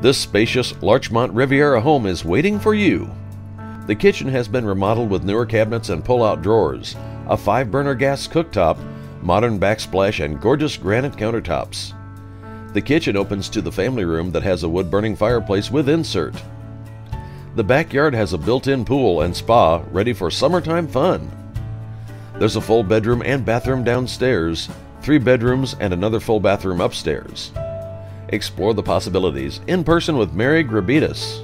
This spacious Larchmont Riviera home is waiting for you. The kitchen has been remodeled with newer cabinets and pull-out drawers, a five-burner gas cooktop, modern backsplash, and gorgeous granite countertops. The kitchen opens to the family room that has a wood-burning fireplace with insert. The backyard has a built-in pool and spa ready for summertime fun. There's a full bedroom and bathroom downstairs, three bedrooms, and another full bathroom upstairs. Explore the possibilities in person with Mary Grebitus.